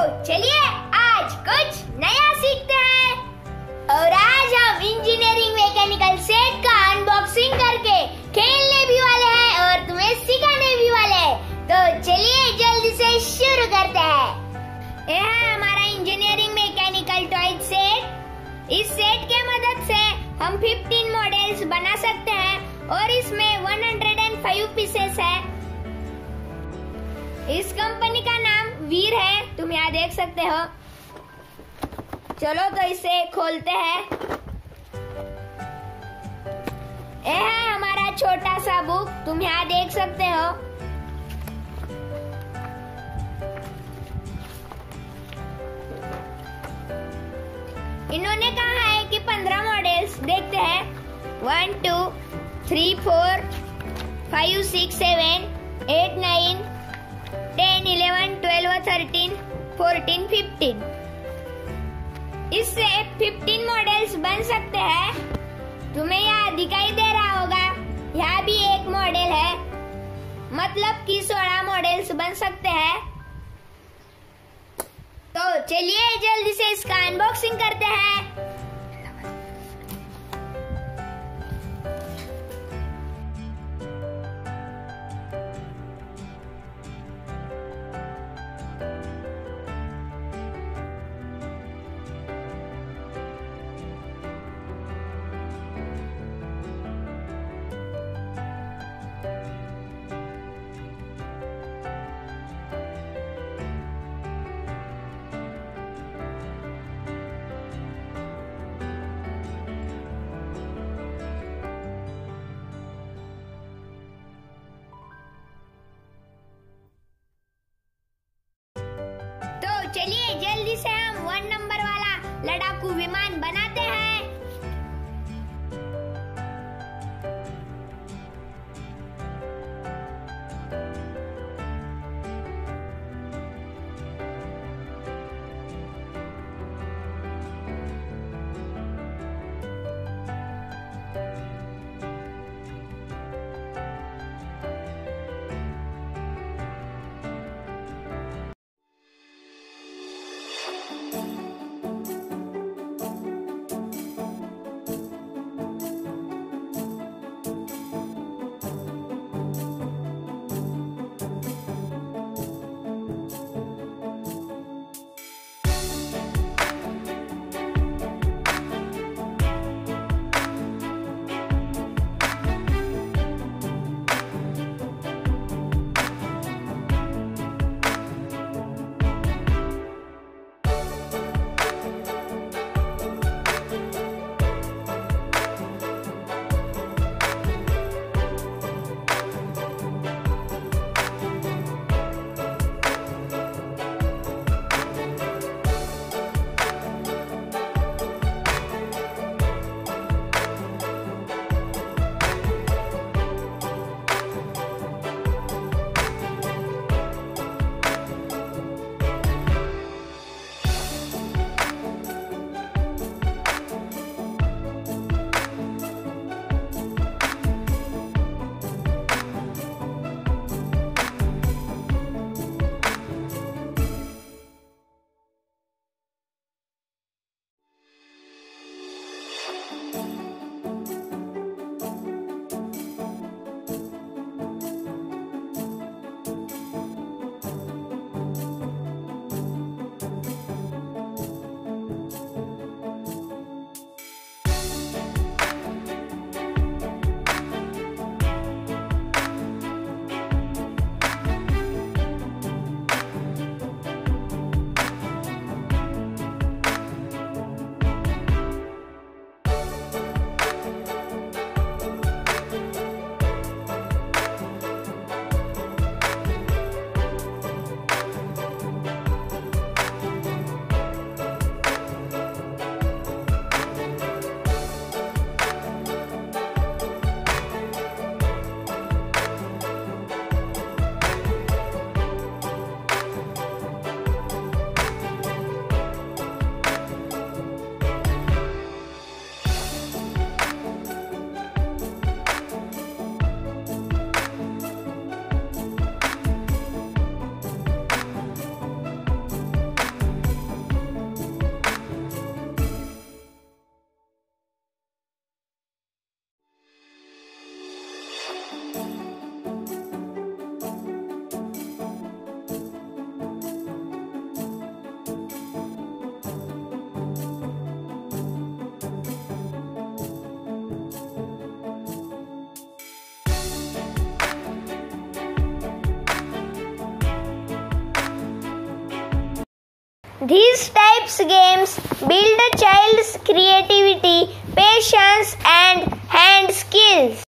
चलिए आज कुछ नया सीखते हैं। और आज हम इंजीनियरिंग मैकेनिकल सेट का अनबॉक्सिंग करके खेलने भी वाले हैं और तुम्हें सिखाने भी वाले हैं। तो चलिए जल्दी से शुरू करते हैं। यह है हमारा इंजीनियरिंग मैकेनिकल टॉय सेट इस सेट के मदद से हम 15 मॉडल्स बना सकते हैं और इसमें 105 पीसेस है। इस कंपनी का नाम वीर है, तुम यहाँ देख सकते हो। चलो तो इसे खोलते हैं। यह है हमारा छोटा सा बुक, तुम यहाँ देख सकते हो। इन्होंने कहा है कि पंद्रह मॉडल्स देखते हैं। One two three four five six seven eight nine ten, eleven, twelve, thirteen, fourteen, fifteen. इससे फिफ्टीन मॉडल्स बन सकते हैं। तुम्हें यहाँ दिखाई दे रहा होगा, यहाँ भी एक मॉडल है। मतलब कि सोलह मॉडल्स बन सकते हैं। तो चलिए जल्दी से इसका अनबॉक्सिंग करते हैं। लड़ाकू विमान बनाते These types games build a child's creativity, patience, and hand skills.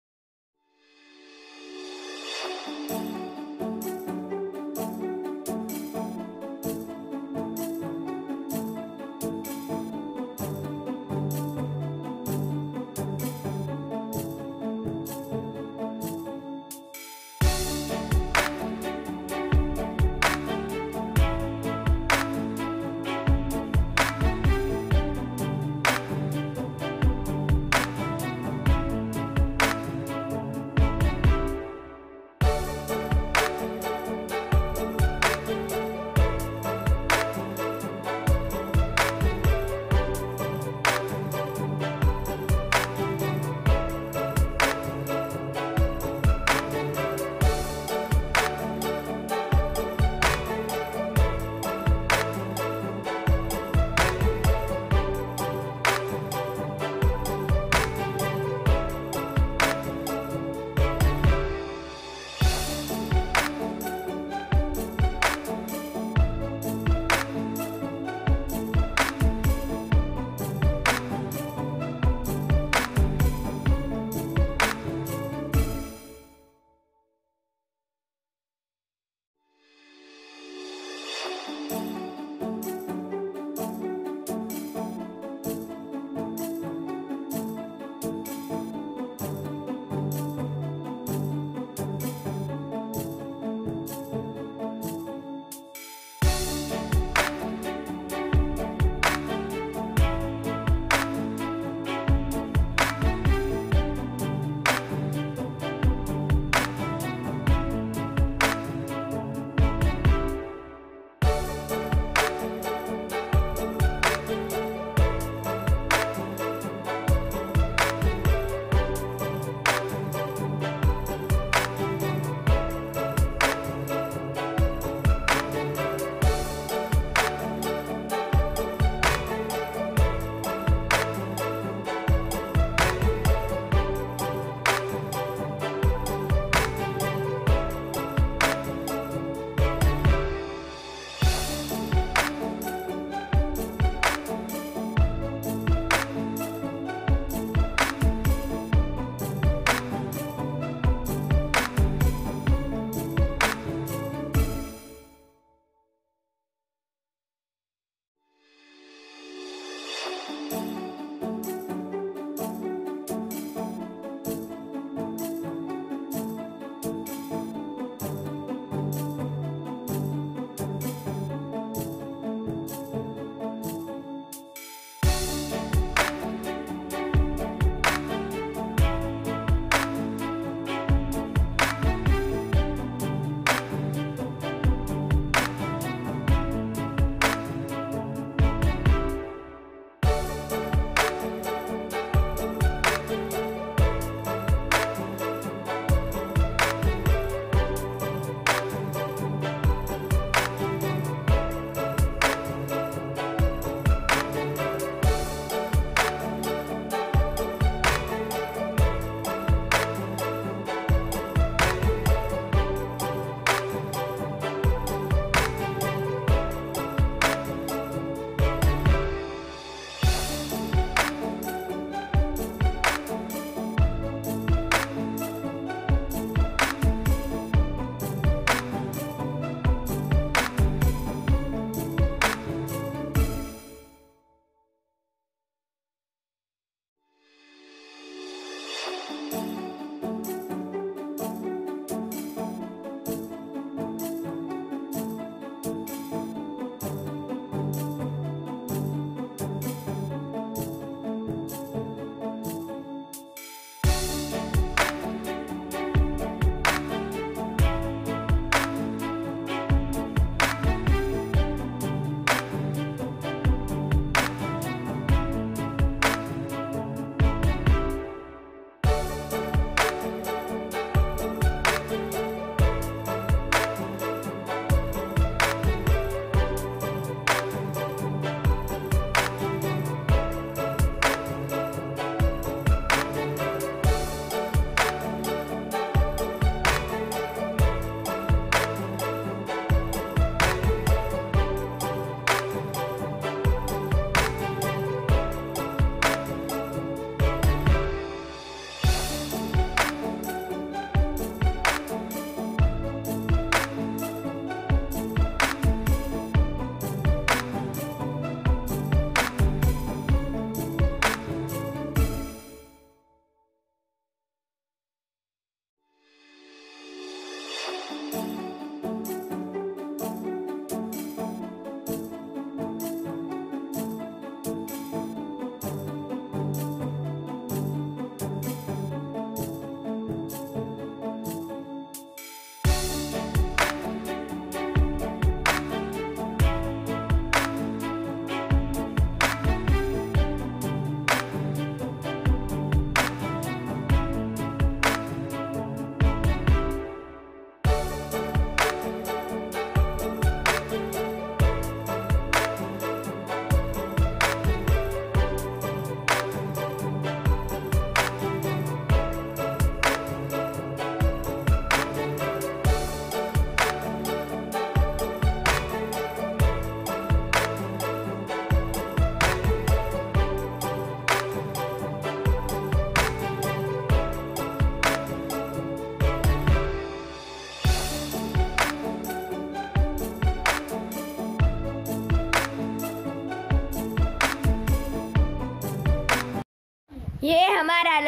Yeah.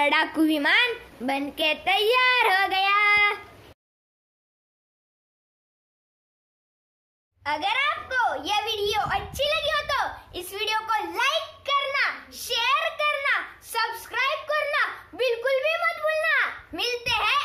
लड़ाकू विमान बनके तैयार हो गया। अगर आपको यह वीडियो अच्छी लगी हो तो इस वीडियो को लाइक करना, शेयर करना, सब्सक्राइब करना बिल्कुल भी मत भूलना। मिलते हैं